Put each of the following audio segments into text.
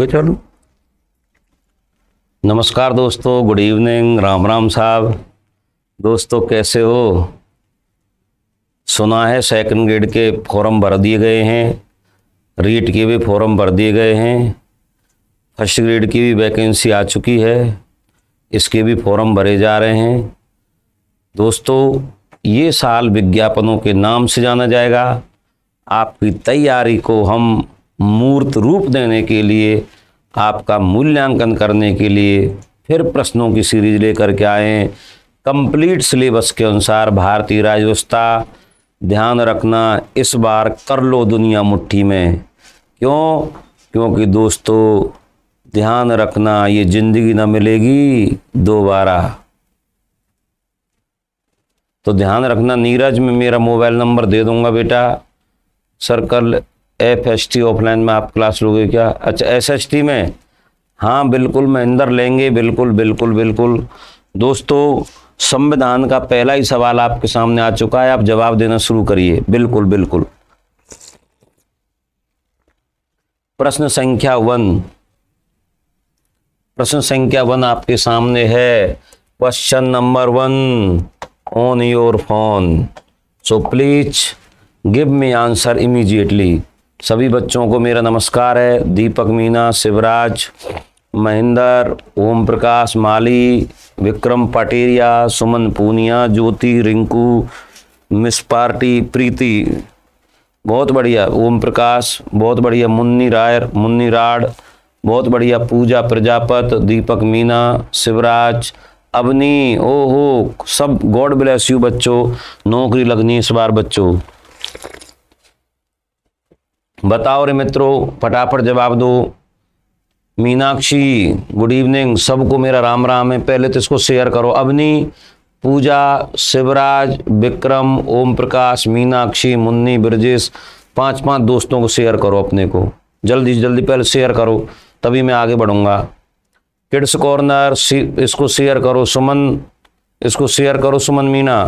गए चलो? नमस्कार दोस्तों गुड इवनिंग राम राम साहब। दोस्तों, कैसे हो? सुना है सेकंड ग्रेड के फॉर्म भर दिए गए हैं। रीट के भी फॉर्म भर दिए गए हैं। फ़र्स्ट ग्रेड की भी वैकेंसी आ चुकी है। इसके भी फॉर्म भरे जा रहे हैं। दोस्तों, ये साल विज्ञापनों के नाम से जाना जाएगा। आपकी तैयारी को हम मूर्त रूप देने के लिए, आपका मूल्यांकन करने के लिए, फिर प्रश्नों की सीरीज़ लेकर के आए। कंप्लीट सिलेबस के अनुसार भारतीय राजव्यवस्था ध्यान रखना, इस बार कर लो दुनिया मुट्ठी में। क्यों? क्योंकि दोस्तों, ध्यान रखना, ये ज़िंदगी ना मिलेगी दोबारा। तो ध्यान रखना, नीरज में मेरा मोबाइल नंबर दे दूँगा बेटा। Circle F S T offline में आप क्लास लोगे क्या? अच्छा एस एस टी में? हाँ बिल्कुल महेंद्र लेंगे, बिल्कुल बिल्कुल बिल्कुल। दोस्तों, संविधान का पहला ही सवाल आपके सामने आ चुका है, आप जवाब देना शुरू करिए। बिल्कुल बिल्कुल। प्रश्न संख्या वन। प्रश्न संख्या वन आपके सामने है। Question number one on your phone so please give me answer immediately सभी बच्चों को मेरा नमस्कार है। Deepak Meena, Shivraj, Mahendra Om Prakash Mali, Vikram Pateria, Suman Poonia, Jyoti Rinku, miss party, Preeti. बहुत बढ़िया। ओम प्रकाश बहुत बढ़िया। मुन्नी राय मुन्नी राड, बहुत बढ़िया। पूजा प्रजापत, दीपक मीना, शिवराज, अवनी, ओहो, सब गॉड ब्लेस यू बच्चों। नौकरी लगनी इस बार बच्चों। बताओ रे मित्रों, फटाफट जवाब दो। मीनाक्षी गुड इवनिंग सबको मेरा राम राम है। पहले तो इसको शेयर करो। अवनी, पूजा, शिवराज, विक्रम, ओम प्रकाश, मीनाक्षी, मुन्नी, ब्रजेश पाँच पाँच दोस्तों को शेयर करो अपने को। जल्दी जल्दी पहले शेयर करो, तभी मैं आगे बढ़ूँगा। किड्स कॉर्नर इसको शेयर करो। सुमन, इसको शेयर करो। सुमन मीना,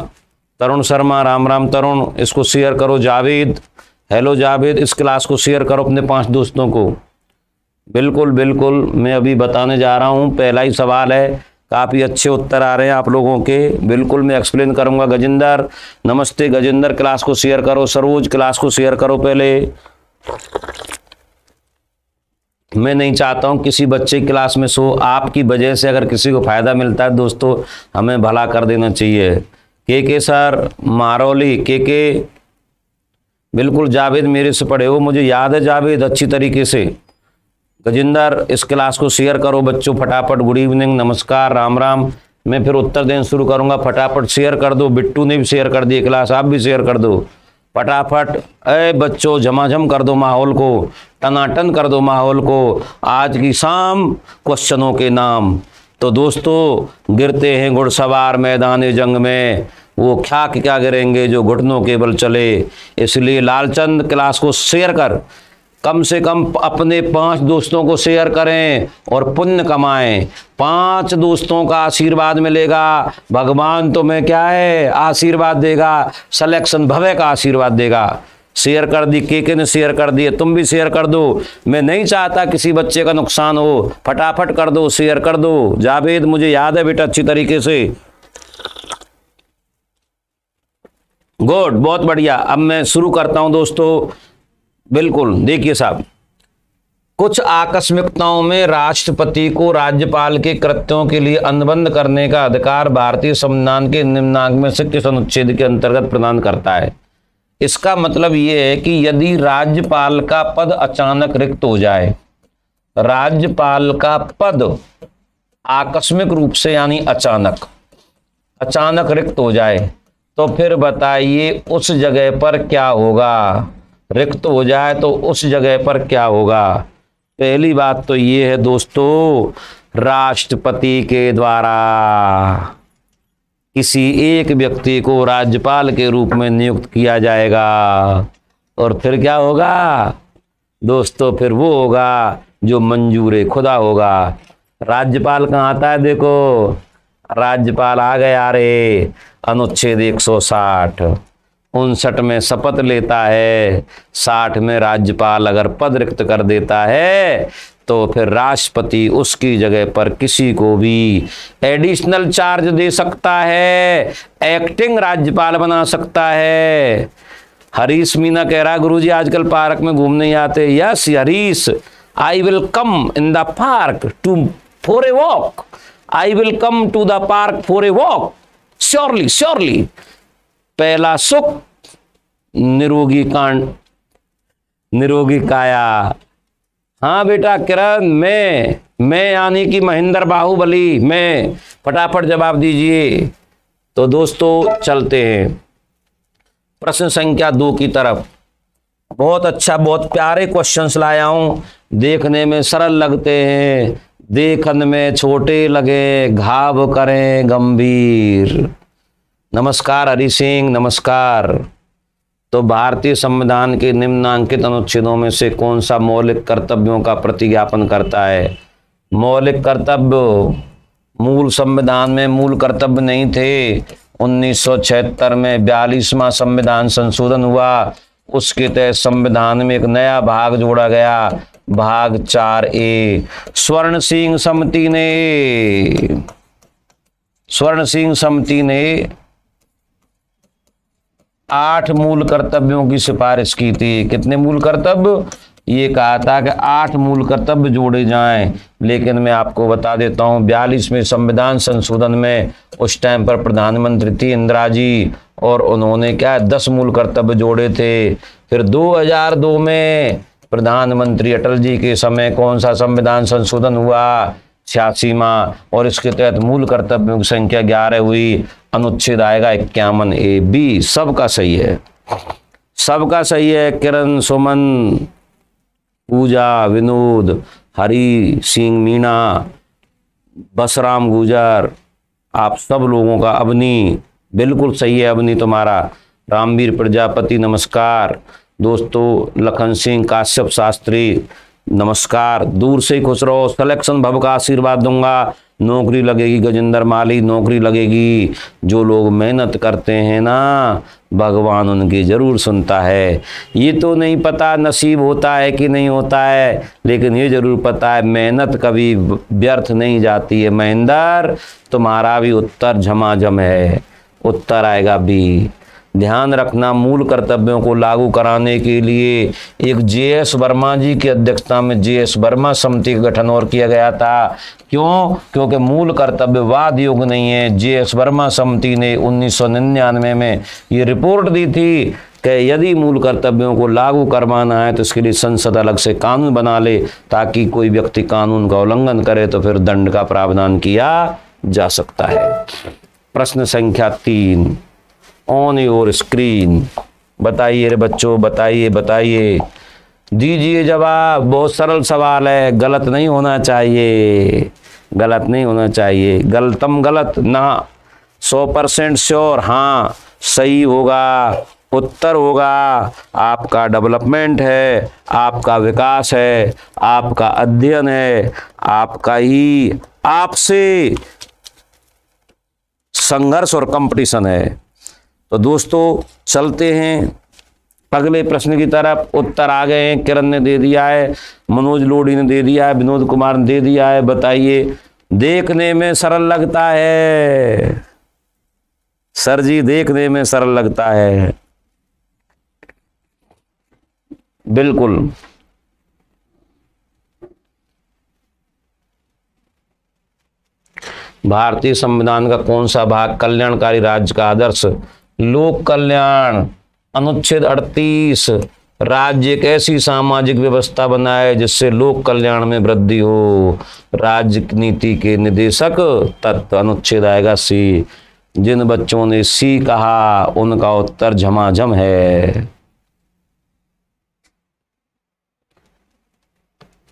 तरुण शर्मा, राम राम तरुण, इसको शेयर करो। जावेद हेलो जावेद, इस क्लास को शेयर करो अपने पाँच दोस्तों को। बिल्कुल बिल्कुल, मैं अभी बताने जा रहा हूँ, पहला ही सवाल है, काफ़ी अच्छे उत्तर आ रहे हैं आप लोगों के। बिल्कुल, मैं एक्सप्लेन करूँगा, गजेंद्र। नमस्ते, गजेंद्र, क्लास को शेयर करो, सरोज, क्लास को शेयर करो पहले। मैं नहीं चाहता हूँ किसी बच्चे की क्लास में सो, आपकी वजह से अगर किसी को फ़ायदा मिलता है, दोस्तों, हमें भला कर देना चाहिए। के के सर, मारौली, के के बिल्कुल जावेद मेरे से पढ़े हो, मुझे याद है जावेद अच्छी तरीके से। गजिंदर, इस क्लास को शेयर करो बच्चों, फटाफट, गुड इवनिंग, नमस्कार, राम राम। मैं फिर उत्तर देना शुरू करूँगा, फटाफट शेयर कर दो, बिट्टू ने भी शेयर कर दी क्लास आप भी शेयर कर दो। फटाफट अरे बच्चों, झमाझम कर दो माहौल को, टनाटन कर दो माहौल को, आज की शाम क्वेश्चनों के नाम। तो दोस्तों, गिरते हैं घुड़सवार मैदान जंग में। वो क्या क्या करेंगे जो घुटनों के बल चले? इसलिए लालचंद क्लास को शेयर कर। कम से कम अपने पाँच दोस्तों को शेयर करें और पुण्य कमाएँ। पाँच दोस्तों का आशीर्वाद मिलेगा। भगवान तुम्हें क्या है? आशीर्वाद देगा। सिलेक्शन भवे का आशीर्वाद देगा। शेयर कर दी, के के ने शेयर कर दिए, तुम भी शेयर कर दो। मैं नहीं चाहता किसी बच्चे का नुकसान हो। फटाफट कर दो, शेयर कर दो। जावेद, मुझे याद है बेटा, अच्छी तरीके से। गुड बहुत बढ़िया। अब मैं शुरू करता हूँ दोस्तों। बिल्कुल, देखिए साहब। कुछ आकस्मिकताओं में राष्ट्रपति को राज्यपाल के कृत्यों के लिए अनुबंध करने का अधिकार भारतीय संविधान के निम्नांक में से किस अनुच्छेद के अंतर्गत प्रदान करता है। इसका मतलब यह है कि यदि राज्यपाल का पद अचानक रिक्त हो जाए, राज्यपाल का पद आकस्मिक रूप से यानी अचानक अचानक रिक्त हो जाए तो फिर बताइए उस जगह पर क्या होगा? रिक्त हो जाए तो उस जगह पर क्या होगा? पहली बात तो ये है दोस्तों, राष्ट्रपति के द्वारा किसी एक व्यक्ति को राज्यपाल के रूप में नियुक्त किया जाएगा। और फिर क्या होगा? दोस्तों, फिर वो होगा जो मंजूर खुदा होगा। राज्यपाल कहाँ आता है देखो? राज्यपाल आ गया रे। अनुच्छेद 160 उनसठ में शपथ लेता है। साठ में राज्यपाल अगर पद रिक्त कर देता है तो फिर राष्ट्रपति उसकी जगह पर किसी को भी एडिशनल चार्ज दे सकता है। एक्टिंग राज्यपाल बना सकता है। हरीश मीना कह रहा, गुरुजी आजकल पार्क में घूमने आते yes Harish I will come in the park to for a walk I will come to the park for a walk surely surely पहला सुख, निरोगी कांड, निरोगी काया। हाँ बेटा किरण मैं मैं यानी कि महेंद्र बाहुबली, मैं। फटाफट जवाब दीजिए। तो दोस्तों, चलते हैं। प्रश्न संख्या दो की तरफ़। बहुत अच्छा बहुत प्यारे क्वेश्चंस लाया हूँ। देखने में सरल लगते हैं। देखन में छोटे लगे, घाव करें गंभीर। नमस्कार, हरि सिंह, नमस्कार। तो भारतीय संविधान के निम्नांकित अनुच्छेदों में से कौन सा मौलिक कर्तव्यों का प्रतिज्ञापन करता है? मौलिक कर्तव्य? मूल संविधान में मूल कर्तव्य नहीं थे। 1976 में बयालीसवां संविधान संशोधन हुआ। उसके तहत संविधान में एक नया भाग जोड़ा गया। भाग चार ए, स्वर्ण सिंह समिति ने, स्वर्ण सिंह समिति ने आठ मूल कर्तव्यों की सिफारिश की थी। कितने मूल कर्तव्य? ये कहा था कि आठ मूल कर्तव्य जोड़े जाएँ, लेकिन मैं आपको बता देता हूँ बयालीस में संविधान संशोधन में उस टाइम पर प्रधानमंत्री थी इंदिरा जी, और उन्होंने क्या, दस मूल कर्तव्य जोड़े थे। फिर 2002 में प्रधानमंत्री अटल जी के समय कौन सा संविधान संशोधन हुआ? छियासी माह और इसके तहत मूल कर्तव्यों की संख्या ग्यारह हुई। अनुच्छेद आएगा इक्यावन ए बी। सबका सही है। सबका सही है, किरण सुमन, पूजा, विनोद, हरी सिंह, मीणा, बसराम गुजर, आप सब लोगों का अवनी। बिल्कुल सही है अवनी तुम्हारा। रामवीर प्रजापति, नमस्कार। दोस्तों, लखन सिंह, काश्यप शास्त्री, नमस्कार। दूर से ही खुश रहो। सलेक्शन भव का आशीर्वाद दूँगा। नौकरी लगेगी गजेंद्र माली, नौकरी लगेगी। जो लोग मेहनत करते हैं ना, भगवान उनकी ज़रूर सुनता है। ये तो नहीं पता नसीब होता है कि नहीं होता है, लेकिन ये ज़रूर पता है, मेहनत कभी व्यर्थ नहीं जाती है। महेंद्र, तुम्हारा भी उत्तर झमाझम है। उत्तर आएगा भी ध्यान रखना मूल कर्तव्यों को लागू कराने के लिए। एक जे एस वर्मा जी की अध्यक्षता में जे एस वर्मा समिति का गठन और किया गया था। क्यों? क्योंकि मूल कर्तव्य वाद युग नहीं है। जे एस वर्मा समिति ने उन्नीस सौ निन्यानवे में ये रिपोर्ट दी थी कि यदि मूल कर्तव्यों को लागू करवाना है तो इसके लिए संसद अलग से कानून बना ले, ताकि कोई व्यक्ति कानून का उल्लंघन करे तो फिर दंड का प्रावधान किया जा सकता है। प्रश्न संख्या तीन। ऑन योर स्क्रीन बताइए रे बच्चों, बताइए बताइए। दीजिए जवाब। बहुत सरल सवाल है। गलत नहीं होना चाहिए। गलत नहीं होना चाहिए। गलतम गलत। ना। सौ परसेंट श्योर हाँ। सही होगा। उत्तर होगा। आपका डेवलपमेंट है। आपका विकास है। आपका अध्ययन है। आपका ही आपसे संघर्ष और कंपटीशन है। तो दोस्तों, चलते हैं। अगले प्रश्न की तरफ़ उत्तर आ गए हैं। किरण ने दे दिया है, मनोज लोडी ने दे दिया है, विनोद कुमार ने दे दिया है। बताइए, देखने में सरल लगता है? सर जी, देखने में सरल लगता है। बिल्कुल। भारतीय संविधान का कौन सा भाग कल्याणकारी राज्य का आदर्श लोक कल्याण, अनुच्छेद 38 राज्य एक ऐसी सामाजिक व्यवस्था बनाए जिससे लोक कल्याण में वृद्धि हो। राज्य नीति के निदेशक तत्व अनुच्छेद आएगा सी। जिन बच्चों ने सी कहा, उनका उत्तर झमाझम है।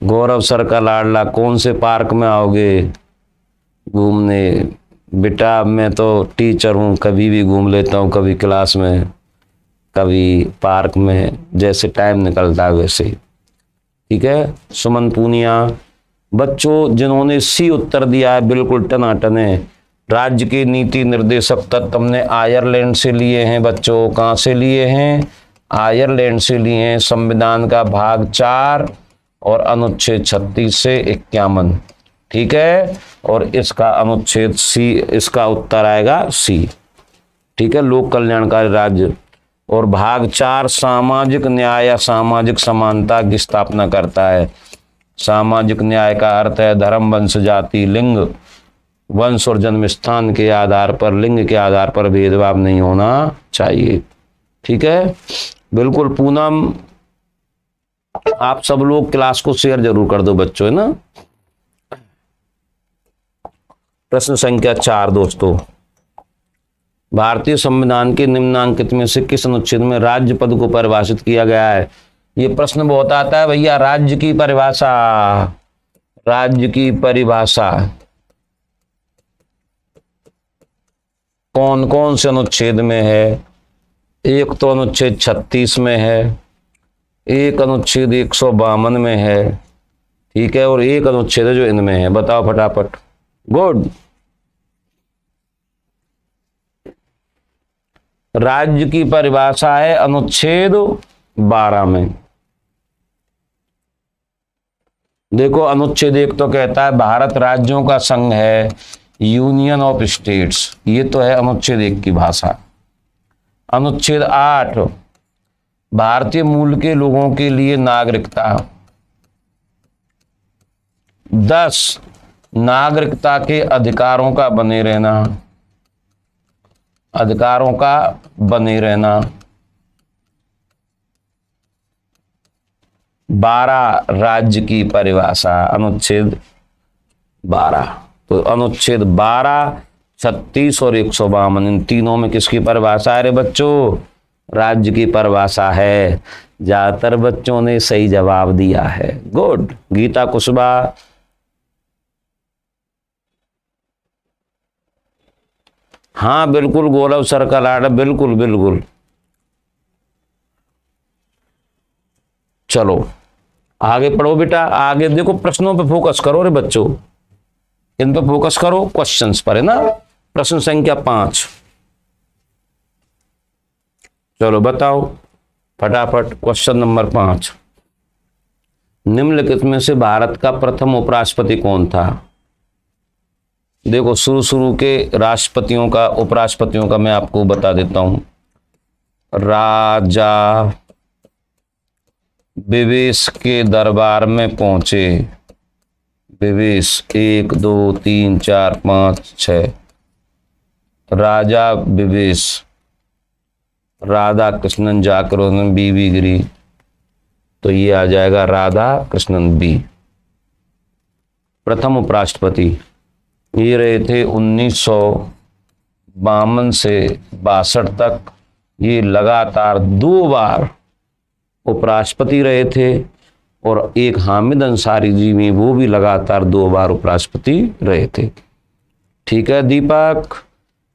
गौरव सर का लाडला, कौन से पार्क में आओगे? घूमने। बेटा मैं तो टीचर हूँ, कभी भी घूम लेता हूँ, कभी क्लास में, कभी पार्क में, जैसे टाइम निकलता है वैसे ठीक है? सुमन पूनिया, बच्चों, जिन्होंने सी उत्तर दिया है, बिल्कुल टनाटन है। राज्य के नीति निर्देशक तत्व हमने आयरलैंड से लिए हैं, बच्चों, कहाँ से लिए हैं? आयरलैंड से लिए हैं, संविधान का भाग चार और अनुच्छेद 36 से इक्यावन। ठीक है? और इसका अनुच्छेद सी इसका उत्तर आएगा सी ठीक है? लोक कल्याणकारी राज्य और भाग चार, सामाजिक न्याय या सामाजिक समानता की स्थापना करता है। सामाजिक न्याय का अर्थ है धर्म, वंश, जाति, लिंग। वंश और जन्म स्थान के आधार पर, लिंग के आधार पर भेदभाव नहीं होना चाहिए। ठीक है? बिल्कुल पूनम, आप सब लोग क्लास को शेयर ज़रूर कर दो बच्चों, है ना? प्रश्न संख्या चार, दोस्तों। भारतीय संविधान के निम्नांकित में से किस अनुच्छेद में राज्य पद को परिभाषित किया गया है? ये प्रश्न बहुत आता है भैया, राज्य की परिभाषा। राज्य की परिभाषा। कौन कौन से अनुच्छेद में है? एक तो अनुच्छेद 36 में है, एक अनुच्छेद एक सौ बावन में है, ठीक है? और एक अनुच्छेद जो इनमें है। बताओ फटाफट। गुड। राज्य की परिभाषा है अनुच्छेद 12 में। देखो, अनुच्छेद एक तो कहता है, भारत राज्यों का संघ है, यूनियन ऑफ़ स्टेट्स। ये तो है अनुच्छेद एक की भाषा। अनुच्छेद आठ, भारतीय मूल के लोगों के लिए नागरिकता। दस नागरिकता के अधिकारों का बने रहना। अधिकारों का बने रहना। बारह राज्य की परिभाषा, अनुच्छेद बारह। तो अनुच्छेद बारह, छत्तीस और एक सौ बावन, इन तीनों में किसकी परिभाषा है? रे बच्चों, राज्य की परिभाषा है। ज़्यादातर बच्चों ने सही जवाब दिया है। गुड। गीता कुशबा हाँ बिल्कुल गौरव सर्कल आर्ट बिल्कुल बिल्कुल। चलो, आगे पढ़ो बेटा, आगे देखो, प्रश्नों पे फोकस करो रे बच्चों। इन पे फोकस करो क्वेश्चंस पर, है ना? प्रश्न संख्या पाँच। चलो, बताओ। फटाफट क्वेश्चन नंबर पाँच। निम्नलिखित में से भारत का प्रथम उपराष्ट्रपति कौन था? देखो, शुरू शुरू के राष्ट्रपतियों का, उपराष्ट्रपतियों का मैं आपको बता देता हूँ। राजा विवेश के दरबार में पहुँचे। विवेश, एक, दो, तीन, चार, पाँच छ राजा विवेश, राधा कृष्णन जाकर बीवी गिरी। तो ये आ जाएगा राधा कृष्णन बी। प्रथम उपराष्ट्रपति। ये रहे थे उन्नीस बावन से बासठ तक। ये लगातार दो बार उपराष्ट्रपति रहे थे और एक हामिद अंसारी जी में वो भी लगातार दो बार उपराष्ट्रपति रहे थे। ठीक है दीपक,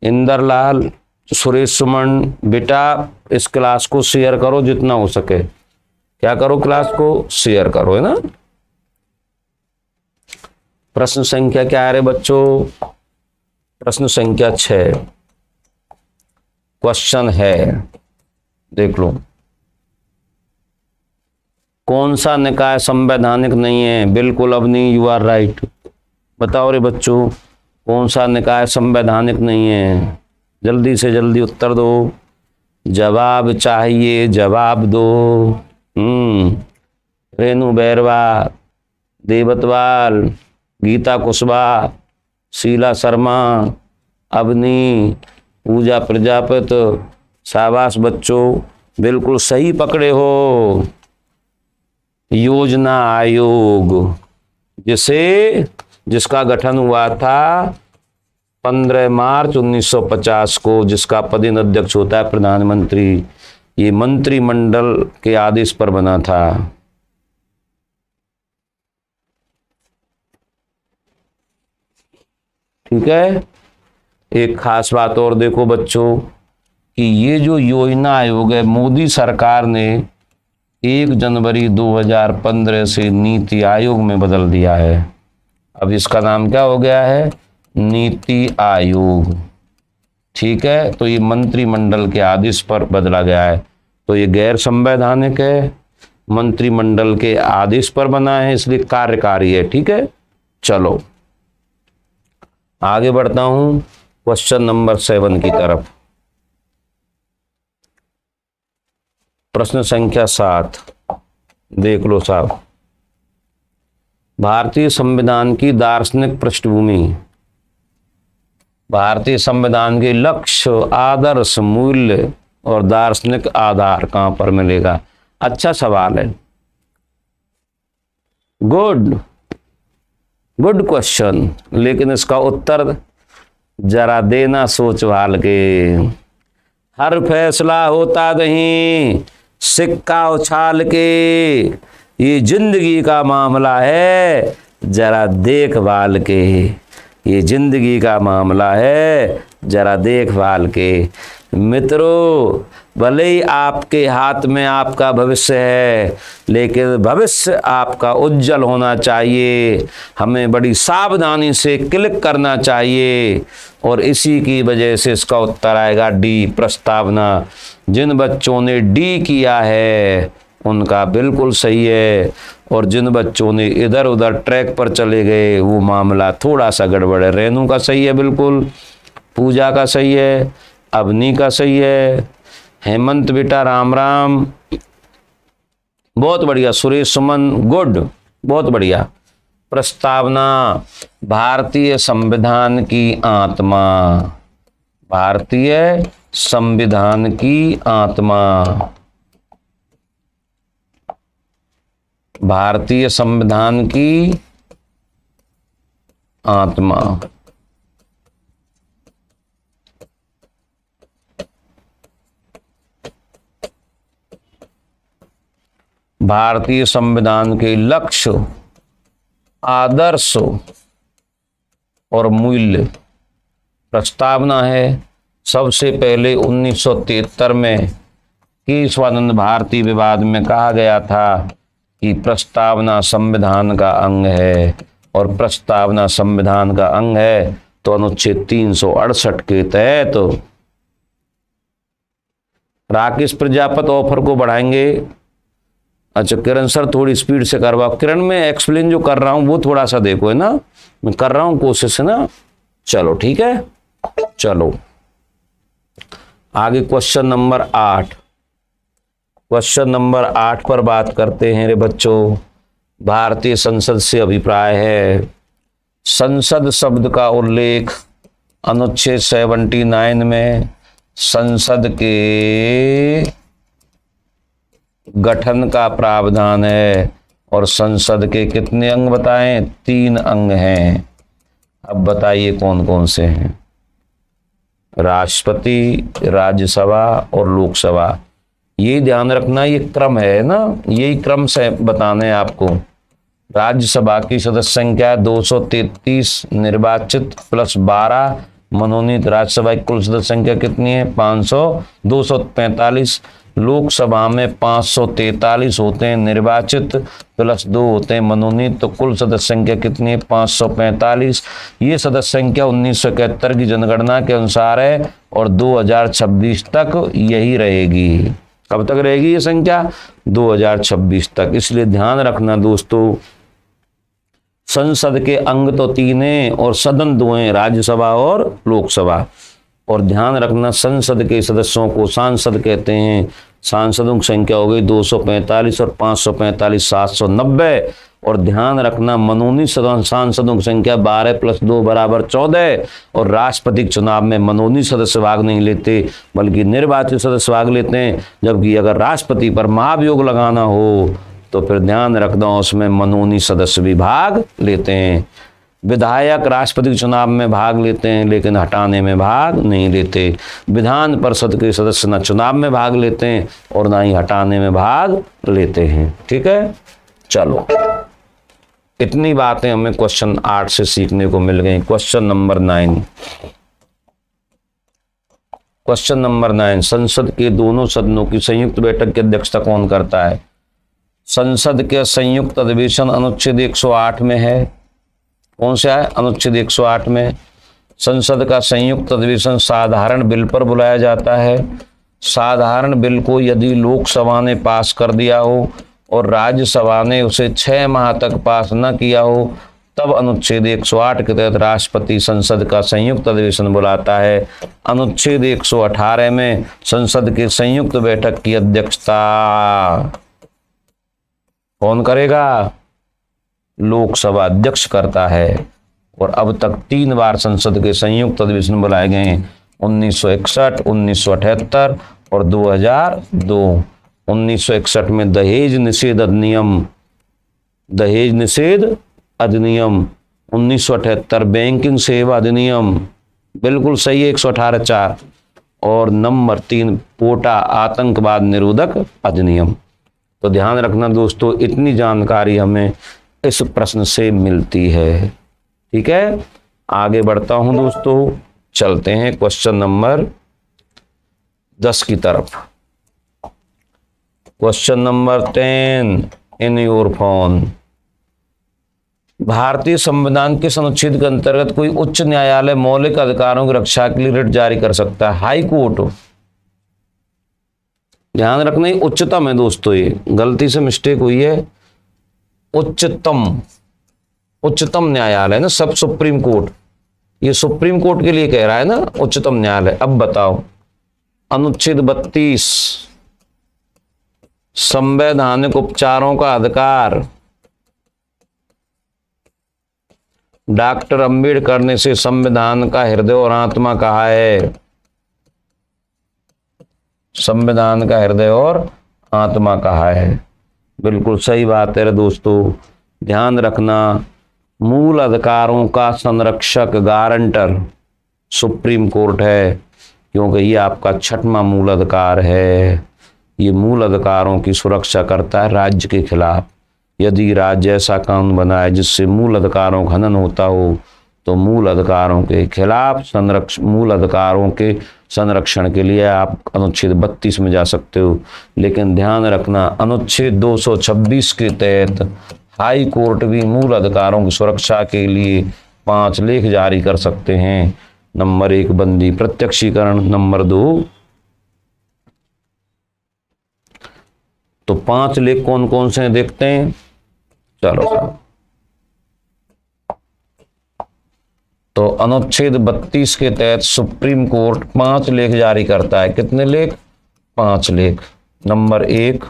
इंदरलाल, सुरेश सुमन, बेटा, इस क्लास को शेयर करो जितना हो सके। क्या करो क्लास को? शेयर करो, है ना? प्रश्न संख्या क्या है बच्चों? प्रश्न संख्या छ क्वेश्चन है। देख लो। कौन सा निकाय संवैधानिक नहीं है? बिल्कुल अब नहीं यू आर राइट बताओ रे बच्चों, कौन सा निकाय संवैधानिक नहीं है? जल्दी से जल्दी उत्तर दो। जवाब चाहिए, जवाब दो। हम्म। रेणु बैरवा, देवतवाल। गीता कुशवा शीला शर्मा, अवनी, पूजा प्रजापत, शाबाश बच्चों, बिल्कुल सही पकड़े हो। योजना आयोग, जिसे, जिसका गठन हुआ था 15 मार्च 1950 को, जिसका पदेन अध्यक्ष होता है प्रधानमंत्री, ये मंत्रिमंडल के आदेश पर बना था। ठीक है? एक खास बात और देखो बच्चों, कि ये जो योजना आयोग है, मोदी सरकार ने एक जनवरी 2015 से नीति आयोग में बदल दिया है। अब इसका नाम क्या हो गया है? नीति आयोग। ठीक है? तो ये मंत्रिमंडल के आदेश पर बदला गया है। तो ये गैर संवैधानिक है। मंत्रिमंडल के आदेश पर बना है, इसलिए कार्यकारी है। ठीक है? चलो। आगे बढ़ता हूँ क्वेश्चन नंबर सेवन की तरफ़। प्रश्न संख्या सात, देख लो साहब। भारतीय संविधान की दार्शनिक पृष्ठभूमि। भारतीय संविधान के लक्ष्य, आदर्श, मूल्य और दार्शनिक आधार कहाँ पर मिलेगा? अच्छा सवाल है। गुड गुड क्वेश्चन लेकिन इसका उत्तर जरा देना सोच वाल के। हर फैसला होता नहीं, सिक्का उछाल के। ये ज़िंदगी का मामला है, जरा देखभाल के। ये ज़िंदगी का मामला है, जरा देखभाल के। मित्रों भले ही आपके हाथ में आपका भविष्य है, लेकिन भविष्य आपका उज्जवल होना चाहिए। हमें बड़ी सावधानी से क्लिक करना चाहिए। और इसी की वजह से इसका उत्तर आएगा डी, प्रस्तावना। जिन बच्चों ने डी किया है, उनका बिल्कुल सही है। और जिन बच्चों ने इधर उधर ट्रैक पर चले गए, वो मामला थोड़ा सा गड़बड़ है। रेनू का सही है बिल्कुल, पूजा का सही है, अवनी का सही है। हेमंत बेटा, राम राम। बहुत बढ़िया, सुरेश सुमन, गुड। बहुत बढ़िया। प्रस्तावना, भारतीय संविधान की आत्मा। भारतीय संविधान की आत्मा। भारतीय संविधान की आत्मा। भारतीय संविधान के लक्ष्य, आदर्श और मूल्य प्रस्तावना है। सबसे पहले 1973 में केशवानंद भारती विवाद में कहा गया था कि प्रस्तावना संविधान का अंग है और प्रस्तावना संविधान का अंग है तो अनुच्छेद तीन सौ अड़सठ के तहत तो राकेश प्रजापत ऑफ़र को बढ़ाएँगे। अच्छा किरण सर थोड़ी स्पीड से करवाओ किरण, में एक्सप्लेन जो कर रहा हूँ, वो थोड़ा सा देखो, है ना? मैं कर रहा हूँ कोशिश, है ना? चलो, ठीक है? चलो। आगे क्वेश्चन नंबर आठ। क्वेश्चन नंबर आठ पर बात करते हैं रे बच्चों। भारतीय संसद से अभिप्राय है। संसद शब्द का उल्लेख अनुच्छेद सेवेंटी नाइन में संसद के गठन का प्रावधान है। और संसद के कितने अंग बताएँ? तीन अंग हैं। अब बताइए कौन कौन से हैं? राष्ट्रपति, राज्यसभा और लोकसभा। ये ध्यान रखना ये क्रम है ना? यही क्रम से बताने आपको। राज्यसभा की सदस्य संख्या 233 निर्वाचित प्लस 12 मनोनीत राज्यसभा की कुल सदस्य संख्या कितनी है? 500 245 लोकसभा में 543 होते हैं निर्वाचित, प्लस दो होते हैं मनोनीत। तो कुल सदस्य संख्या कितनी है? 545 ये सदस्य संख्या उन्नीस सौ इकहत्तर की जनगणना के अनुसार है और 2026 तक यही रहेगी। कब तक रहेगी ये संख्या? 2026 तक। इसलिए ध्यान रखना दोस्तों, संसद के अंग तो तीन हैं और सदन दो हैं, राज्यसभा और लोकसभा। और ध्यान रखना, संसद के सदस्यों को सांसद कहते हैं। सांसदों की संख्या हो गई 245 और 545 790 और ध्यान रखना, मनोनीत सांसदों की संख्या 12 प्लस दो बराबर 14 और राष्ट्रपति चुनाव में मनोनीत सदस्य भाग नहीं लेते, बल्कि निर्वाचित सदस्य भाग लेते हैं। जबकि अगर राष्ट्रपति पर महाभियोग लगाना हो तो फिर ध्यान रखना, उसमें मनोनीत सदस्य भी भाग लेते हैं। विधायक राष्ट्रपति के चुनाव में भाग लेते हैं, लेकिन हटाने में भाग नहीं लेते। विधान परिषद के सदस्य न चुनाव में भाग लेते हैं और ना ही हटाने में भाग लेते हैं। ठीक है? चलो। इतनी बातें हमें क्वेश्चन आठ से सीखने को मिल गई। Question number nine question number nine संसद के दोनों सदनों की संयुक्त बैठक की अध्यक्षता कौन करता है? संसद के संयुक्त अधिवेशन अनुच्छेद 108 में है। कौन सा है? अनुच्छेद 108 में संसद का संयुक्त अधिवेशन साधारण बिल पर बुलाया जाता है। साधारण बिल को यदि लोकसभा ने पास कर दिया हो और राज्यसभा ने उसे छह माह तक पास न किया हो, तब अनुच्छेद 108 के तहत राष्ट्रपति संसद का संयुक्त अधिवेशन बुलाता है। अनुच्छेद 118 में संसद के संयुक्त बैठक की अध्यक्षता कौन करेगा? लोकसभा अध्यक्ष करता है और अब तक तीन बार संसद के संयुक्त अधिवेशन बुलाए गए हैं। 1961, 1978 और 2002 1961 में दहेज निषेध अधिनियम दहेज निषेध अधिनियम 1978 बैंकिंग सेवा अधिनियम बिल्कुल सही है एक सौ अठारह चार। और नंबर तीन पोटा आतंकवाद निरोधक अधिनियम। तो ध्यान रखना दोस्तों इतनी जानकारी हमें इस प्रश्न से मिलती है। ठीक है? आगे बढ़ता हूँ दोस्तों। चलते हैं क्वेश्चन नंबर दस की तरफ़। Question number ten, in your phone. भारतीय संविधान के अनुच्छेद के अंतर्गत कोई उच्च न्यायालय मौलिक अधिकारों की रक्षा के लिए रिट जारी कर सकता है? High court. ध्यान रखना, ये उच्चतम है दोस्तों, ये। गलती से मिस्टेक हुई है। उच्चतम उच्चतम न्यायालय ना, सब सुप्रीम कोर्ट। ये सुप्रीम कोर्ट के लिए कह रहा है ना, उच्चतम न्यायालय। अब बताओ, अनुच्छेद बत्तीस, संवैधानिक उपचारों का अधिकार डॉक्टर अंबेडकर ने से संविधान का हृदय और आत्मा कहा है। संविधान का हृदय और आत्मा कहा है। बिल्कुल सही बात है दोस्तों। ध्यान रखना, मूल अधिकारों का संरक्षक गारंटर सुप्रीम कोर्ट है, क्योंकि ये आपका छठवा मूल अधिकार है। ये मूल अधिकारों की सुरक्षा करता है राज्य के खिलाफ। यदि राज्य ऐसा कानून बनाए जिससे मूल अधिकारों का हनन होता हो तो मूल अधिकारों के खिलाफ संरक्षण मूल अधिकारों के संरक्षण के लिए आप अनुच्छेद 32 में जा सकते हो। लेकिन ध्यान रखना, अनुच्छेद 226 के तहत हाई कोर्ट भी मूल अधिकारों की सुरक्षा के लिए पाँच लेख जारी कर सकते हैं। नंबर एक, बंदी प्रत्यक्षीकरण। नंबर दो तो पाँच लेख कौन कौन से देखते हैं। चलो। तो अनुच्छेद 32 के तहत सुप्रीम कोर्ट पाँच लेख जारी करता है। कितने लेख? पाँच लेख। नंबर एक,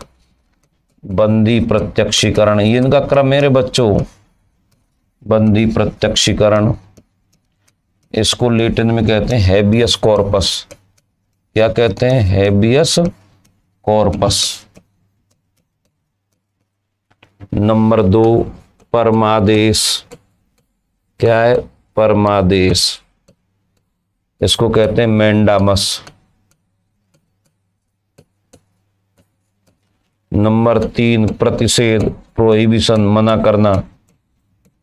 बंदी प्रत्यक्षीकरण। ये इनका क्रम मेरे बच्चों। बंदी प्रत्यक्षीकरण। इसको लेटिन में कहते हैं हैबियस कॉर्पस। क्या कहते हैं? Habeas corpus. नंबर दो, परमादेश। क्या है? परमादेश। इसको कहते हैं मैंडामस। नंबर तीन, प्रतिषेध प्रोहिबिशन मना करना।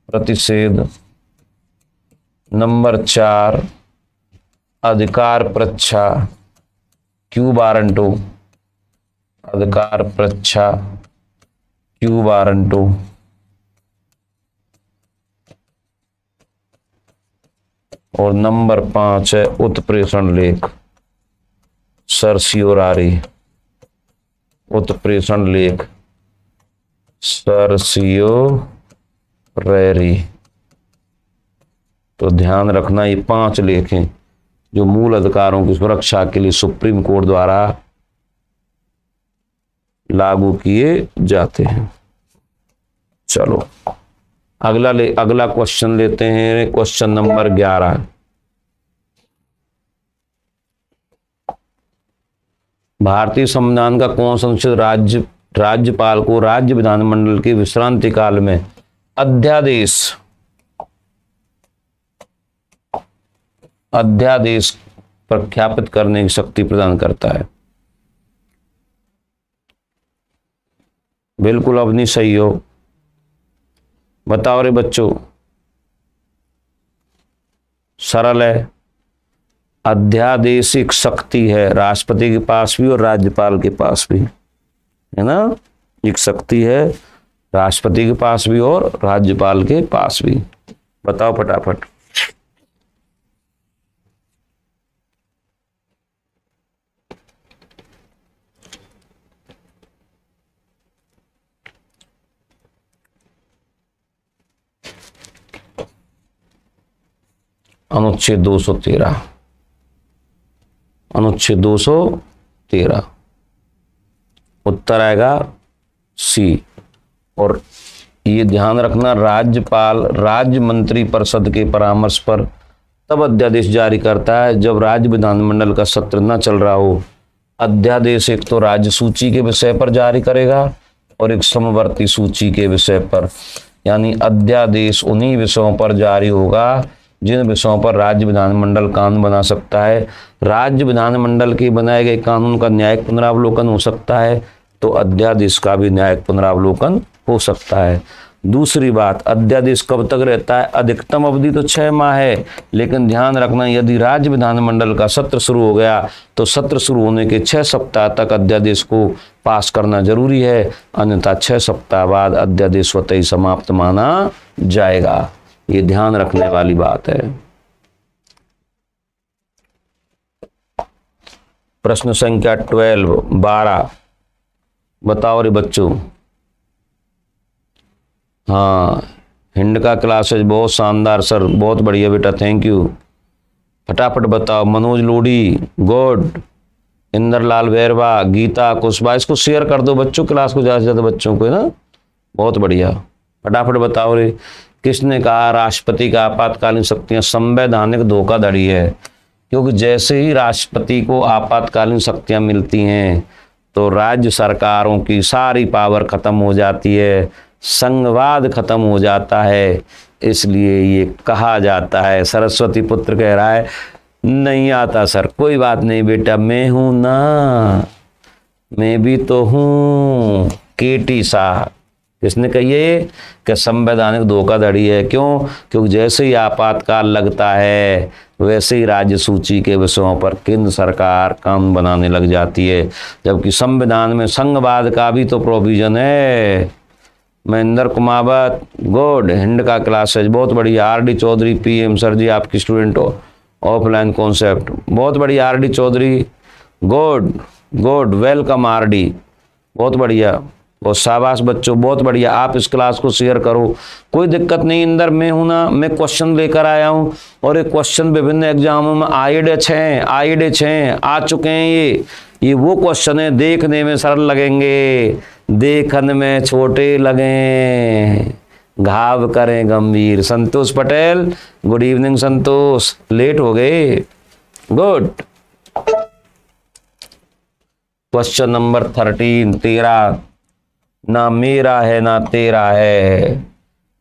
प्रतिषेध। नंबर चार, अधिकार प्रच्छा। क्यू बारंटो अधिकार प्रच्छा। क्यू बार टू? और नंबर पाँच है उत्प्रेषण लेख। सरसियोरारी उत्प्रेषण लेख। सरसियो रैरी तो ध्यान रखना, ये पाँच लेख हैं जो मूल अधिकारों की सुरक्षा के लिए सुप्रीम कोर्ट द्वारा लागू किए जाते हैं। चलो। अगला ले, अगला क्वेश्चन लेते हैं क्वेश्चन नंबर ग्यारह। भारतीय संविधान का कौन संसद राज्य, राज्यपाल को राज्य विधानमंडल के विश्रांति काल में अध्यादेश? अध्यादेश प्रख्यापित करने की शक्ति प्रदान करता है। बिल्कुल अपनी सही हो। बताओ रे बच्चों। सरल है। अध्यादेशिक शक्ति है। राष्ट्रपति के पास भी और राज्यपाल के पास भी। है ना? एक शक्ति है। राष्ट्रपति के पास भी और राज्यपाल के पास भी। बताओ फटाफट। अनुच्छेद 213 अनुच्छेद 213 उत्तर आएगा सी और ये ध्यान रखना, राज्यपाल, राज्य मंत्री परिषद के परामर्श पर तब अध्यादेश जारी करता है जब राज्य विधानमंडल का सत्र न चल रहा हो। अध्यादेश एक तो राज्य सूची के विषय पर जारी करेगा और एक समवर्ती सूची के विषय पर, यानी अध्यादेश उन्हीं विषयों पर जारी होगा जिन विषयों पर राज्य विधानमंडल कानून बना सकता है, राज्य विधानमंडल के बनाए गए कानून का न्यायिक पुनरावलोकन हो सकता है तो अध्यादेश का भी न्यायिक पुनरावलोकन हो सकता है। दूसरी बात, अध्यादेश कब तक रहता है? अधिकतम अवधि तो छह माह है, लेकिन ध्यान रखना, यदि राज्य विधानमंडल का सत्र शुरू हो गया तो सत्र शुरू होने के छह सप्ताह तक अध्यादेश को पास करना ज़रूरी है। अन्यथा छह सप्ताह बाद अध्यादेश स्वतः समाप्त माना जाएगा। ये ध्यान रखने वाली बात है। प्रश्न संख्या ट्वेल्व, बारह। बताओ रे बच्चों। हाँ हिंड का क्लासेज बहुत शानदार सर बहुत बढ़िया बेटा थैंक यू फटाफट बताओ, मनोज लोडी गुड इंद्रलाल बैरवा, गीता कुशबा इसको शेयर कर दो बच्चों क्लास को ज़्यादा से ज़्यादा बच्चों को, है ना? बहुत बढ़िया। फटाफट बताओ रे। किसने कहा, राष्ट्रपति का आपातकालीन शक्तियाँ संवैधानिक धोखाधड़ी है। क्योंकि जैसे ही राष्ट्रपति को आपातकालीन शक्तियाँ मिलती हैं तो राज्य सरकारों की सारी पावर खत्म हो जाती है, संघवाद खत्म हो जाता है। इसलिए ये कहा जाता है, सरस्वती पुत्र कह रहा है, नहीं आता सर, कोई बात नहीं बेटा, मैं हूँ ना, मैं भी तो हूँ, केटी शाह किसने कहिए कि संवैधानिक धोखाधड़ी है? क्यों? क्योंकि जैसे ही आपातकाल लगता है, वैसे ही राज्य सूची के विषयों पर केंद्र सरकार कानून बनाने लग जाती है। जबकि संविधान में संघवाद का भी तो प्रोविज़न है। महेंद्र कुमावत गुड, हिंड का क्लासेज बहुत बढ़िया। R D Chaudhary P M sir ji, आपकी स्टूडेंट हो। ऑफलाइन कॉन्सेप्ट बहुत बढ़िया। R D Chaudhary, good good welcome R D, बहुत बढ़िया। बहुत शाबाश बच्चों, बहुत बढ़िया। आप इस क्लास को शेयर करो। कोई दिक्कत नहीं इंदर मैं हूँ ना, मैं क्वेश्चन लेकर आया हूँ और ये क्वेश्चन विभिन्न एग्जामों में आईड छः आईड छः आ चुके हैं ये। ये वो क्वेश्चन है, देखने में सरल लगेंगे। देखन में छोटे लगे। घाव करें गंभीर। Santosh Patel good evening Santosh. Late हो गए। गुड क्वेश्चन नंबर थर्टीन तेरा ना मेरा है, ना तेरा है।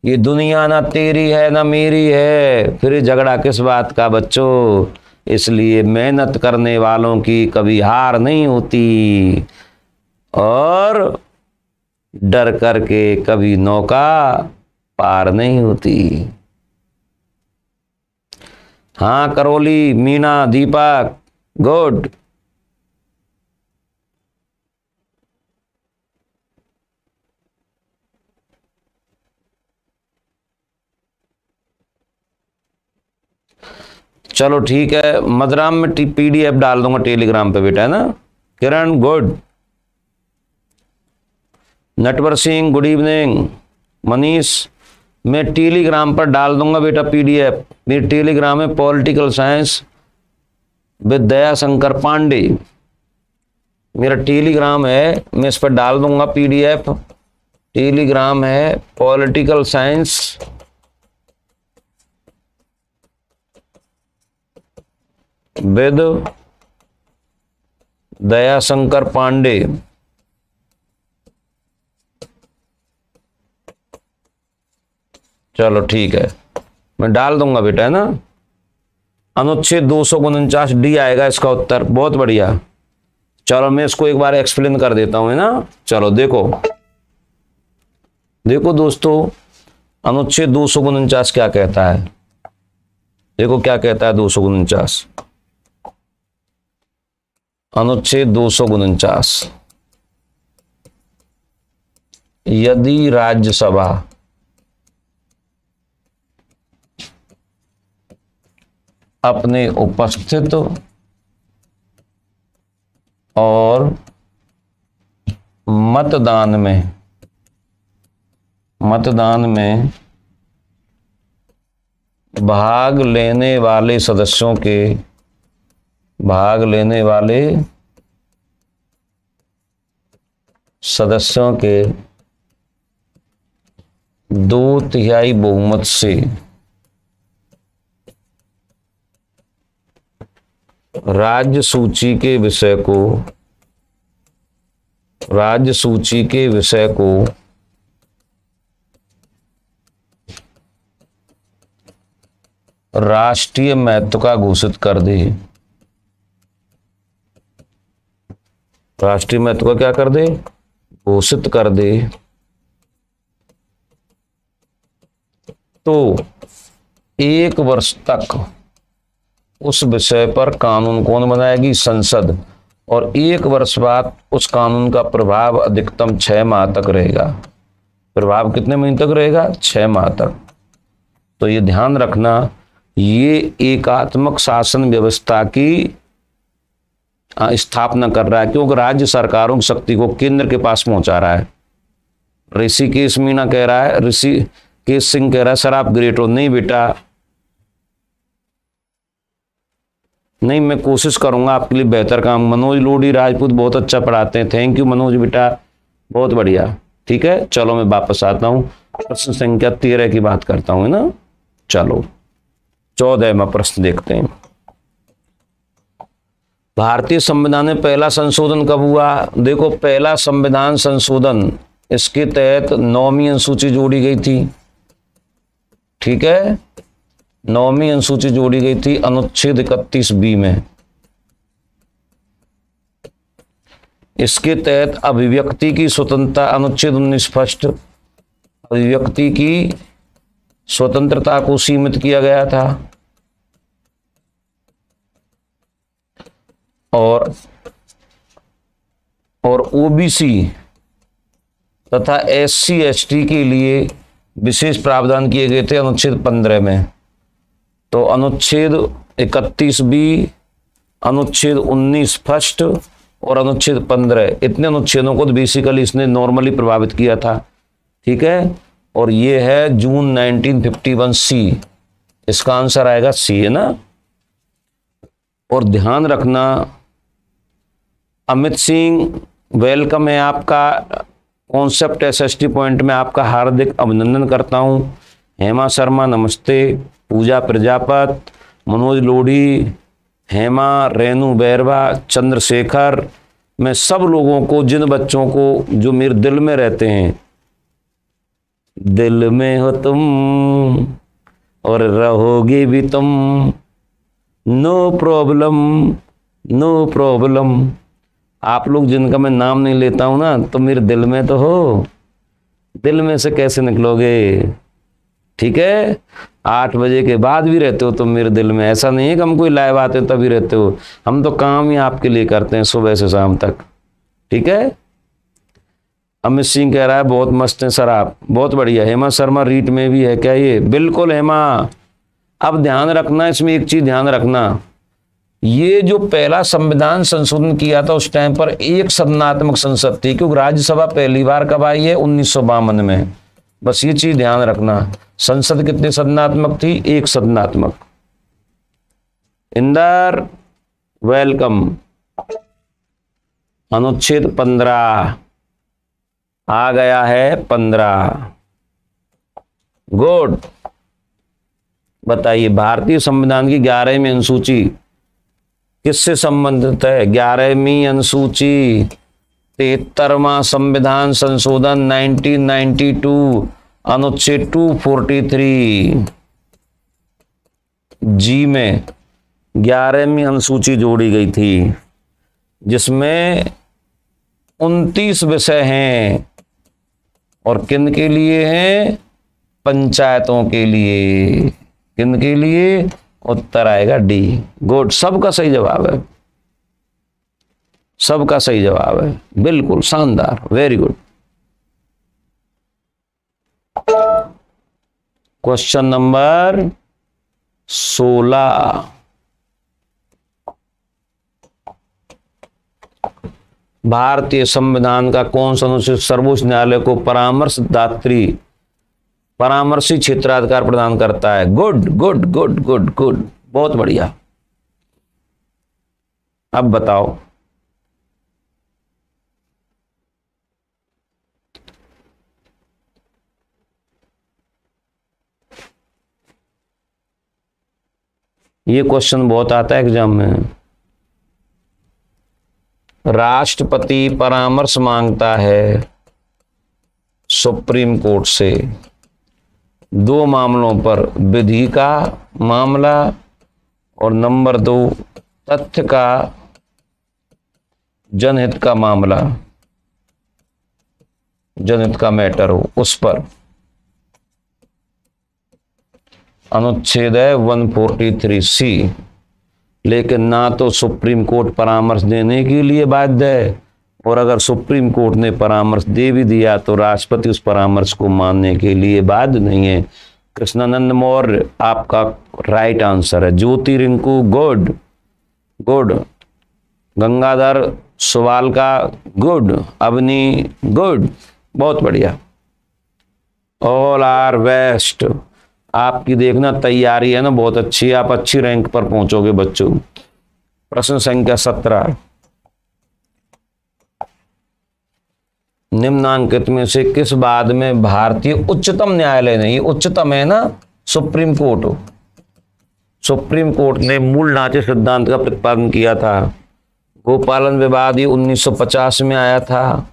ये दुनिया ना तेरी है, ना मेरी है। फिर झगड़ा किस बात का बच्चों? इसलिए मेहनत करने वालों की कभी हार नहीं होती। और डर करके कभी नौका पार नहीं होती। हाँ करोली, मीना, दीपक, गुड। चलो ठीक है, मदराम में पीडीएफ डाल दूँगा टेलीग्राम पे बेटा, है ना? Kiran good Natwar Singh good evening Manish, मैं टेलीग्राम पर डाल दूँगा बेटा पीडीएफ मेरी टेलीग्राम है political science with Daya Shankar Pandey. मेरा टेलीग्राम है, मैं इस पर डाल दूँगा पीडीएफ टेलीग्राम है political science with, Dayashankar Pandey. चलो ठीक है। मैं डाल दूँगा बेटा, है ना? अनुच्छेद दो सौ उनचास डी आएगा इसका उत्तर। बहुत बढ़िया। चलो मैं इसको एक बार एक्सप्लेन कर देता हूँ, है ना? चलो देखो। देखो दोस्तों, अनुच्छेद दो सौ उनचास क्या कहता है? देखो क्या कहता है दो सौ उनचास। अनुच्छेद दो सौ उनचास। यदि राज्यसभा अपने उपस्थित और मतदान में मतदान में भाग लेने वाले सदस्यों के भाग लेने वाले सदस्यों के दो तिहाई बहुमत से। राज्य सूची के विषय को, राज्य सूची के विषय को राष्ट्रीय महत्व का घोषित कर दे। राष्ट्रीय महत्व का क्या कर दे? घोषित कर दे। तो एक वर्ष तक उस विषय पर कानून कौन बनाएगी? संसद। और एक वर्ष बाद उस कानून का प्रभाव अधिकतम छह माह तक रहेगा। प्रभाव कितने महीने तक रहेगा? छह माह तक। तो ये ध्यान रखना, ये एकात्मक शासन व्यवस्था की स्थापना कर रहा है, क्योंकि राज्य सरकारों की शक्ति को केंद्र के पास पहुँचा रहा है। ऋषिकेश मीणा कह रहा है ऋषि केश सिंह कह रहा है, सर, आप ग्रेट हो। नहीं बेटा। नहीं, मैं कोशिश करूँगा आपके लिए बेहतर काम। मनोज लोडी राजपूत बहुत अच्छा पढ़ाते हैं। थैंक यू मनोज बेटा। बहुत बढ़िया। ठीक है, चलो मैं वापस आता हूँ। प्रश्न संख्या तेरह की बात करता हूँ ना? चलो। चौदह में प्रश्न देखते हैं। भारतीय संविधान में पहला संशोधन कब हुआ? देखो, पहला संविधान संशोधन इसके तहत नौवीं अनुसूची जोड़ी गई थी। ठीक है? नौवीं अनुसूची जोड़ी गई थी अनुच्छेद इकतीस बी में। इसके तहत अभिव्यक्ति की स्वतंत्रता, अनुच्छेद उन्नीस फ़र्स्ट, अभिव्यक्ति की स्वतंत्रता को सीमित किया गया था। और और ओबीसी तथा एस सी एस टी के लिए विशेष प्रावधान किए गए थे अनुच्छेद पंद्रह में। तो अनुच्छेद इकतीस बी, अनुच्छेद उन्नीस फ़र्स्ट और अनुच्छेद पंद्रह, इतने अनुच्छेदों को तो बेसिकली इसने नॉर्मली प्रभावित किया था। ठीक है? और ये है जून 1951 सी इसका आंसर आएगा सी है ना? और ध्यान रखना अमित सिंह वेलकम है आपका। कॉन्सेप्ट एसएसटी पॉइंट में आपका हार्दिक अभिनंदन करता हूँ। हेमा शर्मा, नमस्ते। पूजा प्रजापत, मनोज लोढ़ी हेमा रेणु बैरवा, चंद्रशेखर। मैं सब लोगों को, जिन बच्चों को, जो मेरे दिल में रहते हैं। दिल में हो तुम, और रहोगे भी तुम। नो प्रॉब्लम नो प्रॉब्लम आप लोग जिनका मैं नाम नहीं लेता हूँ ना तो मेरे दिल में तो हो। दिल में से कैसे निकलोगे? ठीक है? आठ बजे के बाद भी रहते हो तुम मेरे दिल में। ऐसा नहीं है कि हम कोई लाइव आते हो तभी रहते हो। हम तो काम ही आपके लिए करते हैं सुबह से शाम तक। ठीक है? अमित सिंह कह रहा है, बहुत मस्त है सर आप। बहुत बढ़िया। हेमा शर्मा रीट में भी है क्या ये? बिल्कुल हेमा। अब ध्यान रखना, इसमें एक चीज़ ध्यान रखना। ये जो पहला संविधान संशोधन किया था उस टाइम पर एक सदनात्मक संसद थी, क्योंकि राज्यसभा पहली बार कब आई है? उन्नीस सौ बावन में। बस ये चीज़ ध्यान रखना, संसद कितने सदनात्मक थी? एक सदनात्मक। इंदर वेलकम अनुच्छेद पंद्रह। आ गया है पंद्रह। गुड बताइए, भारतीय संविधान की ग्यारहवीं अनुसूची किससे संबंधित है? ग्यारहवीं अनुसूची, तिहत्तरवा संविधान संशोधन 1992 अनुच्छेद 243 जी में ग्यारहवीं अनुसूची जोड़ी गई थी, जिसमें 29 विषय हैं। और किन के लिए हैं? पंचायतों के लिए। किन के लिए? उत्तर आएगा डी। गुड। सबका सही जवाब है। सबका सही जवाब है। बिल्कुल, शानदार। वेरी गुड क्वेश्चन नंबर सोलह। भारतीय संविधान का कौन सा अनुच्छेद सर्वोच्च न्यायालय को परामर्श दात्री परामर्शी क्षेत्राधिकार प्रदान करता है। Good good good good good बहुत बढ़िया। अब बताओ। ये क्वेश्चन बहुत आता है एग्ज़ाम में। राष्ट्रपति परामर्श माँगता है सुप्रीम कोर्ट से। दो मामलों पर विधि का मामला और नंबर दो, तथ्य का जनहित का मामला। जनहित का मैटर हो उस पर। अनुच्छेद है 143 सी लेकिन ना तो सुप्रीम कोर्ट परामर्श देने के लिए बाध्य है और अगर सुप्रीम कोर्ट ने परामर्श दे भी दिया तो राष्ट्रपति उस परामर्श को मानने के लिए बाध्य नहीं है। कृष्णानंद मौर्य, आपका राइट आंसर है। ज्योति रिंकू गुड गुड गंगाधर सुवाल का गुड अवनी गुड बहुत बढ़िया। ऑल आर वेस्ट आपकी देखना तैयारी है ना, बहुत अच्छी। आप अच्छी रैंक पर पहुंचोगे बच्चों। प्रश्न संख्या सत्रह। निम्नांकित में से किस बाद में भारतीय उच्चतम न्यायालय ने उच्चतम है ना? Supreme court. सुप्रीम कोर्ट ने मूल ढांचे सिद्धांत का प्रतिपादन किया था। गोपालन विवाद ये 1950 में आया था।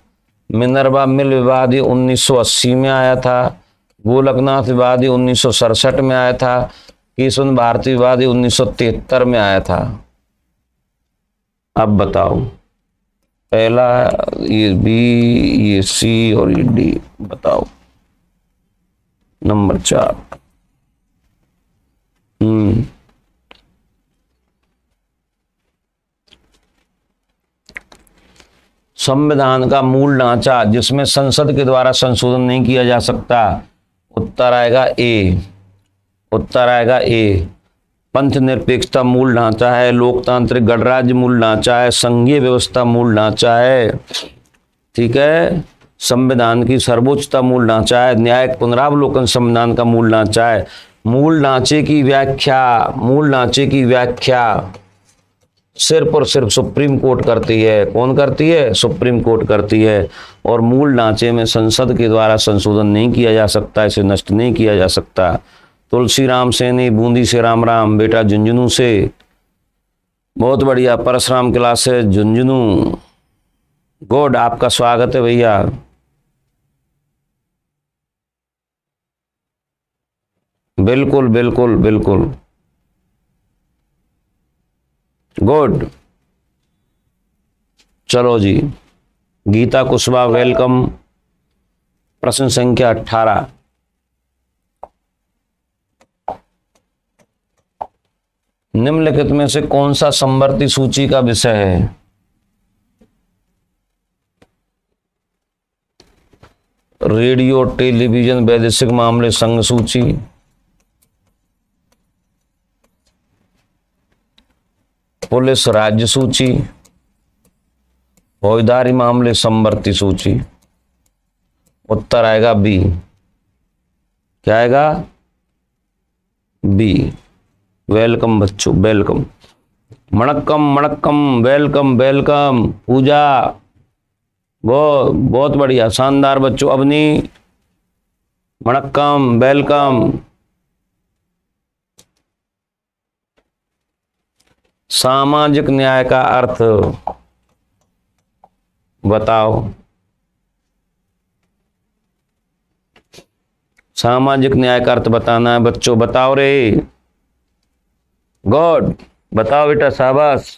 मिनरवा मिल विवाद ये 1980 में आया था। गोलकनाथ विवाद उन्नीस में आया था। केशवन भारती विवाद उन्नीस में आया था। अब बताओ। पहला ये बी ये सी और ये डी बताओ। नंबर चार। हम्म। संविधान का मूल ढांचा जिसमें संसद के द्वारा संशोधन नहीं किया जा सकता, उत्तर आएगा ए उत्तर आएगा ए पंथ निरपेक्षता मूल ढांचा है, लोकतांत्रिक गणराज्य मूल ढांचा है, संघीय व्यवस्था मूल ढांचा है। ठीक है? संविधान की सर्वोच्चता मूल ढांचा है, न्यायिक पुनरावलोकन संविधान का मूल ढांचा है। मूल ढांचे की व्याख्या, मूल ढांचे की व्याख्या सिर्फ़ और सिर्फ़ सुप्रीम कोर्ट करती है। कौन करती है? सुप्रीम कोर्ट करती है। और मूल ढांचे में संसद के द्वारा संशोधन नहीं किया जा सकता, इसे नष्ट नहीं किया जा सकता। तुलसी राम सैनी, बूंदी से राम राम, बेटा झुंझुनू से। बहुत बढ़िया, परशुराम क्लास से झुंझुनू। गुड, आपका स्वागत है भैया। बिल्कुल बिल्कुल बिल्कुल। गुड। चलो जी, गीता कुशवा वेलकम। प्रश्न संख्या अठारह। निम्नलिखित में से कौन सा संवर्ती सूची का विषय है? रेडियो, टेलीविज़न, वैदेशिक मामले, संघ सूची। पुलिस, राज्य सूची। फौजदारी मामले, संवर्ती सूची। उत्तर आएगा बी। क्या आएगा? बी। वेलकम बच्चों, वेलकम। मणक्कम मणक्कम, वेलकम वेलकम। पूजा बहुत बहुत बढ़िया, शानदार बच्चों, अवनी। मणक्कम, वेलकम। सामाजिक न्याय का अर्थ बताओ। सामाजिक न्याय का अर्थ बताना है बच्चों, बताओ रे। गॉड बताओ बेटा शाबाश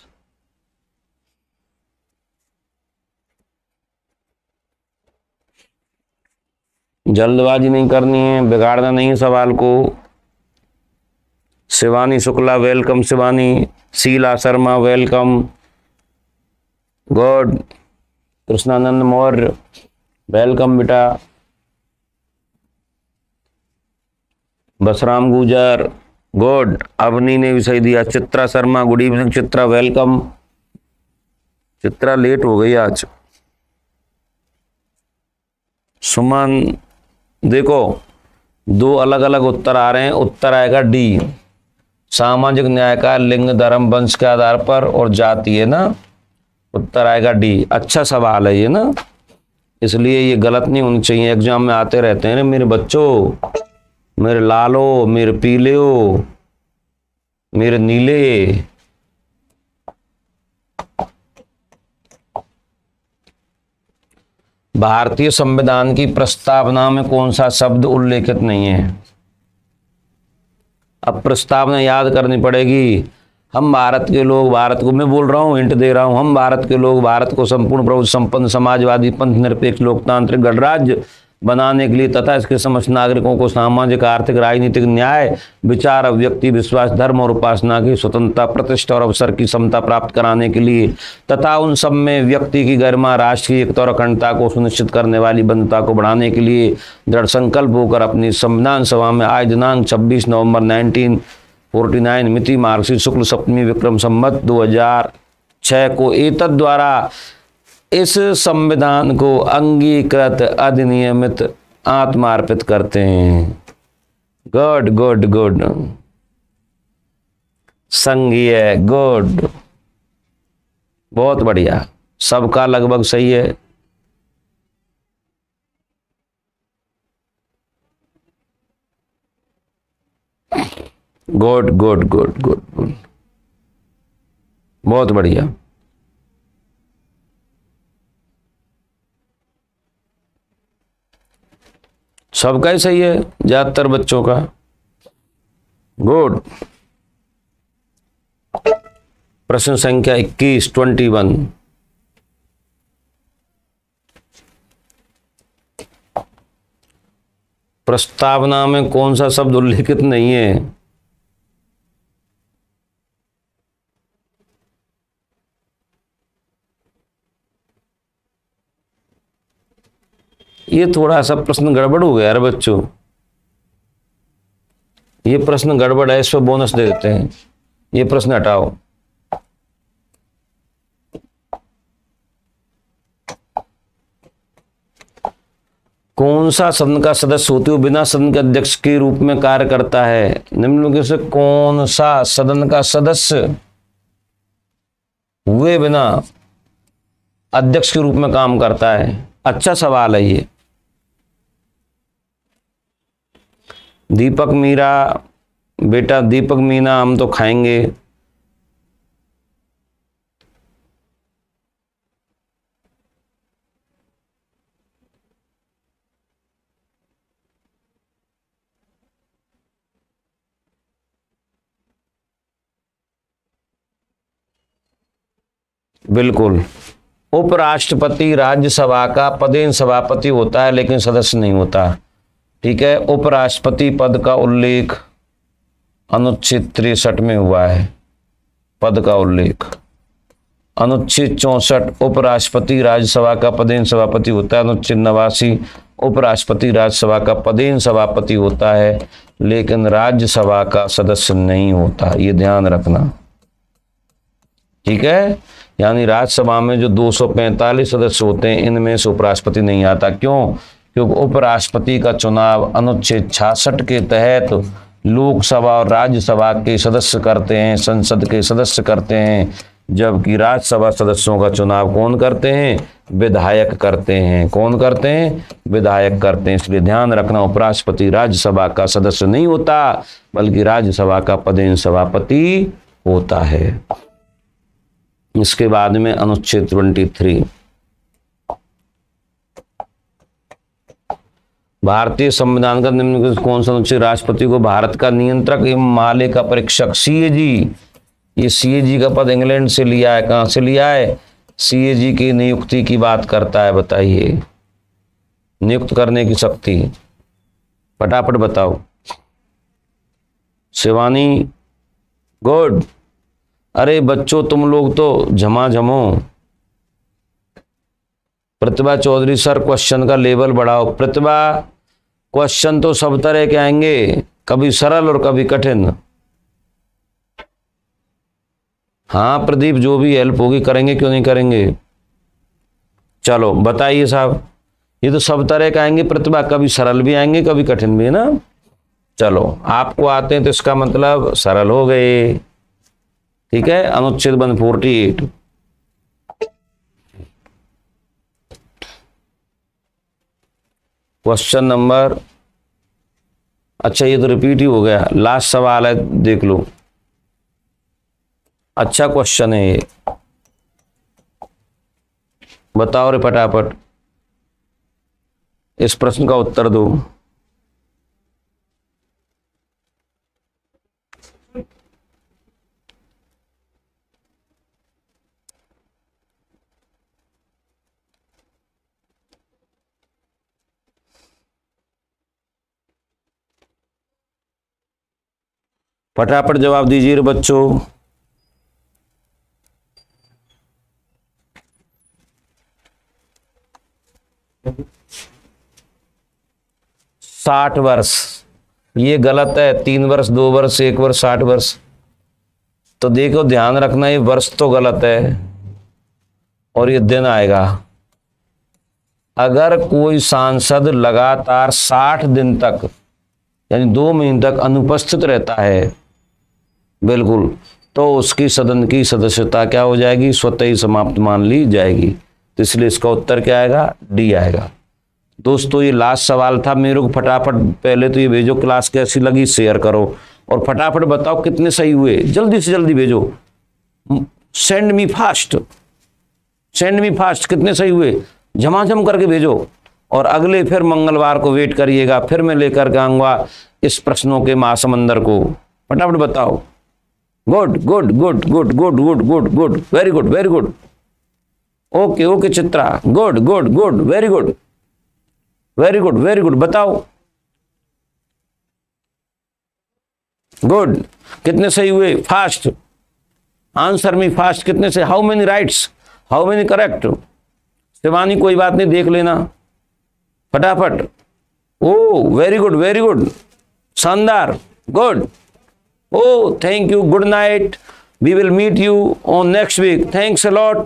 जल्दबाजी नहीं करनी है, बिगाड़ना नहीं है सवाल को। Shivani Shukla welcome Shivani. Sheela Sharma welcome good Krishnanand Maurya welcome बेटा। बसराम गुजर। गुड अवनी ने भी सही दिया। Chitra Sharma good evening Chitra welcome Chitra late हो गई आज। सुमन, देखो, दो अलग अलग उत्तर आ रहे हैं। उत्तर आएगा डी सामाजिक न्याय का लिंग, धर्म, वंश के आधार पर और जाति, है ना? उत्तर आएगा डी अच्छा सवाल है ये ना? इसलिए ये गलत नहीं होनी चाहिए। एग्ज़ाम में आते रहते हैं ना मेरे बच्चों। मेरे लालो, मेरे पीले हो, मेरे नीले। भारतीय संविधान की प्रस्तावना में कौन सा शब्द उल्लेखित नहीं है? अब प्रस्तावना याद करनी पड़ेगी। हम भारत के लोग, भारत को मैं बोल रहा हूँ, हिंट दे रहा हूँ। हम भारत के लोग, भारत को संपूर्ण प्रभु, संपन्न समाजवादी, पंथ, निरपेक्ष, लोकतांत्रिक गणराज्य बनाने के लिए तथा इसके समस्त नागरिकों को सामाजिक, आर्थिक, राजनीतिक न्याय, विचार व्यक्ति विश्वास, धर्म और उपासना की स्वतंत्रता, प्रतिष्ठा और अवसर की क्षमता प्राप्त कराने के लिए तथा उन सब में व्यक्ति की गरिमा राष्ट्र की एकता और अखंडता को सुनिश्चित करने वाली बंधुता को बढ़ाने के लिए दृढ़ संकल्प होकर अपनी संविधान सभा में आज दिनांक छब्बीस नवंबर नाइनटीन फोर्टी नाइन मिति मार्गशीर शुक्ल सप्तमी विक्रम संबत दो हज़ार छः को एतद द्वारा इस संविधान को अंगीकृत, अधिनियमित, आत्मार्पित करते हैं। Good good good. संघीय, गुड। बहुत बढ़िया। सबका लगभग सही है। Good good good good good. बहुत बढ़िया। सबका ही सही है, ज़्यादातर बच्चों का। गुड प्रश्न संख्या इक्कीस ट्वेंटी वन प्रस्तावना में कौन सा शब्द उल्लिखित नहीं है? ये थोड़ा सा प्रश्न गड़बड़ हो गया यार बच्चों। ये प्रश्न गड़बड़ है इस पर बोनस दे देते हैं। ये प्रश्न हटाओ। कौन सा सदन का सदस्य होते हुए बिना सदन के अध्यक्ष के रूप में कार्य करता है? निम्नलिखित से कौन सा सदन का सदस्य हुए बिना अध्यक्ष के रूप में काम करता है? अच्छा सवाल है ये। दीपक मीरा, बेटा दीपक मीना, हम तो खाएँगे। बिल्कुल। उपराष्ट्रपति, राज्यसभा का पदेन सभापति होता है, लेकिन सदस्य नहीं होता। ठीक है, उपराष्ट्रपति पद का उल्लेख अनुच्छेद तिरसठ में हुआ है। पद का उल्लेख। अनुच्छेद चौसठ, उपराष्ट्रपति राज्यसभा का पदेन सभापति होता है। अनुच्छेद नवासी, उपराष्ट्रपति राज्यसभा का पदेन सभापति होता है, लेकिन राज्यसभा का सदस्य नहीं होता। ये ध्यान रखना। ठीक है? यानी राज्यसभा में जो 245 सदस्य होते हैं, इनमें से उपराष्ट्रपति नहीं आता। क्यों? क्योंकि उपराष्ट्रपति का चुनाव अनुच्छेद छियासठ के तहत लोकसभा और राज्यसभा के सदस्य करते हैं, संसद के सदस्य करते हैं, जबकि राज्यसभा सदस्यों का चुनाव कौन करते हैं? विधायक करते हैं। कौन करते हैं? विधायक करते हैं। इसलिए ध्यान रखना, उपराष्ट्रपति राज्यसभा का सदस्य नहीं होता, बल्कि राज्यसभा का पदेन सभापति होता है। इसके बाद में अनुच्छेद ट्वेंटी थ्री भारतीय संविधान का निम्न कौन सा अनुच्छेद राष्ट्रपति को भारत का नियंत्रक एवं माले का परीक्षक सीएजी ये सीएजी का पद इंग्लैंड से लिया है, कहाँ से लिया है? सीएजी की नियुक्ति की बात करता है, बताइए। नियुक्त करने की शक्ति। फटाफट बताओ। शिवानी, गुड। अरे बच्चों, तुम लोग तो झमा झमो प्रतिभा चौधरी, सर क्वेश्चन का लेवल बढ़ाओ। प्रतिभा क्वेश्चन तो सब तरह के आएँगे, कभी सरल और कभी कठिन। हाँ प्रदीप, जो भी हेल्प होगी, करेंगे, क्यों नहीं करेंगे? चलो, बताइए साहब। ये तो सब तरह के आएँगे, प्रतिभा, कभी सरल भी आएँगे, कभी कठिन भी, है ना? चलो, आपको आते हैं तो इसका मतलब सरल हो गए। ठीक है, अनुच्छेद one forty eight question number अच्छा ये तो रिपीट ही हो गया। लास्ट सवाल है, देख लो। अच्छा क्वेश्चन है ये। बताओ रे फटाफट। इस प्रश्न का उत्तर दो। फटाफट जवाब दीजिए बच्चों। साठ वर्ष। ये गलत है, तीन वर्ष, दो वर्ष, एक वर्ष, साठ वर्ष। तो देखो, ध्यान रखना, ये वर्ष तो गलत है और ये दिन आएगा। अगर कोई सांसद लगातार साठ दिन तक, यानी दो महीने तक अनुपस्थित रहता है बिल्कुल। तो उसकी सदन की सदस्यता क्या हो जाएगी? स्वतः ही समाप्त मान ली जाएगी। तो इसलिए इसका उत्तर क्या आएगा? डी आएगा। दोस्तों, ये लास्ट सवाल था। मेरे को फटाफट पहले तो ये भेजो क्लास कैसी लगी? शेयर करो। और फटाफट बताओ कितने सही हुए? जल्दी से जल्दी भेजो। Send me fast send me fast कितने सही हुए? झमाझम करके भेजो। और अगले फिर मंगलवार को वेट करिएगा। फिर मैं लेकर के आऊँगा इस प्रश्नों के महासमंदर को। फटाफट बताओ। Good good good good good good good good very good very good okay okay Chitra good good good very good very good very good बताओ गुड कितने सही हुए? फास्ट आंसर मी फास्ट कितने से? How many rights how many correct Shivani कोई बात नहीं, देख लेना। फटाफट। Oh very good very good शानदार good oh thank you good night we will meet you on next week thanks a lot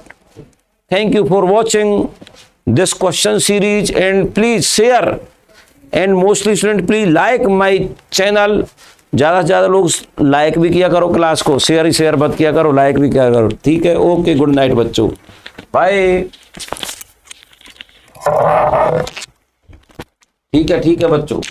thank you for watching this question series. And please share. And mostly student, please like my channel. ज़्यादा से ज़्यादा लोग like भी किया करो class को. Share ही share मत किया करो. लाइक भी किया करो. ठीक है? ओके गुड नाइट बच्चों. बाय ठीक है ठीक है बच्चों.